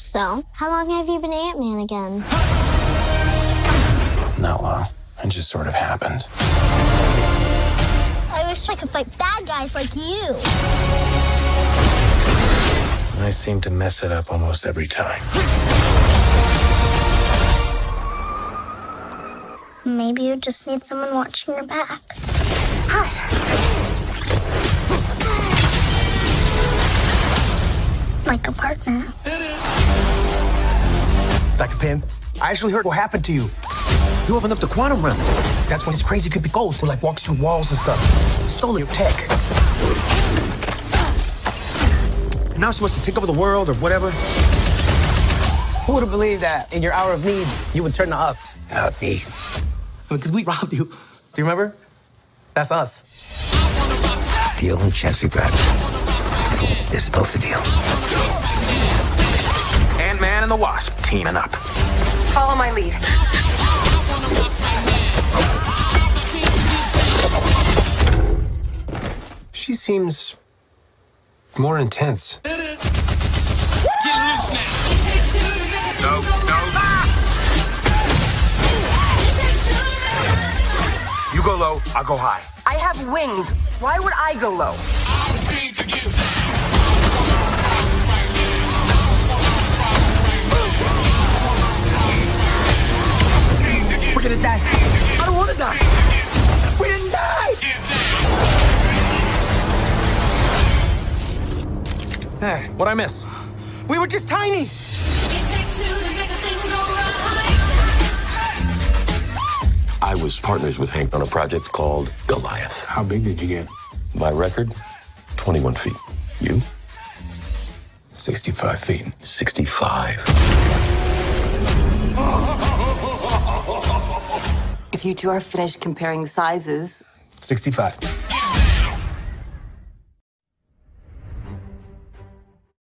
So, how long have you been Ant Man again? Not long. It just sort of happened. I wish I could fight bad guys like you. I seem to mess it up almost every time. Maybe you just need someone watching your back. Like a partner. Dr. Pym, I actually heard what happened to you. You opened up the quantum realm. That's when this crazy creepy ghost who like walks through walls and stuff. Stole your tech. And now she wants to take over the world or whatever. Who would have believed that in your hour of need, you would turn to us? Not me. Because we robbed you. Do you remember? That's us. The only chance we've got is both of you. Ant-Man and the Wasp teaming up. Follow my lead. She seems more intense. Get loose now. No, no. You go low, I'll go high. I have wings. Why would I go low? Hey, what'd I miss? We were just tiny. I was partners with Hank on a project called Goliath. How big did you get? My record, 21 feet. You? 65 feet. 65. If you two are finished comparing sizes, 65.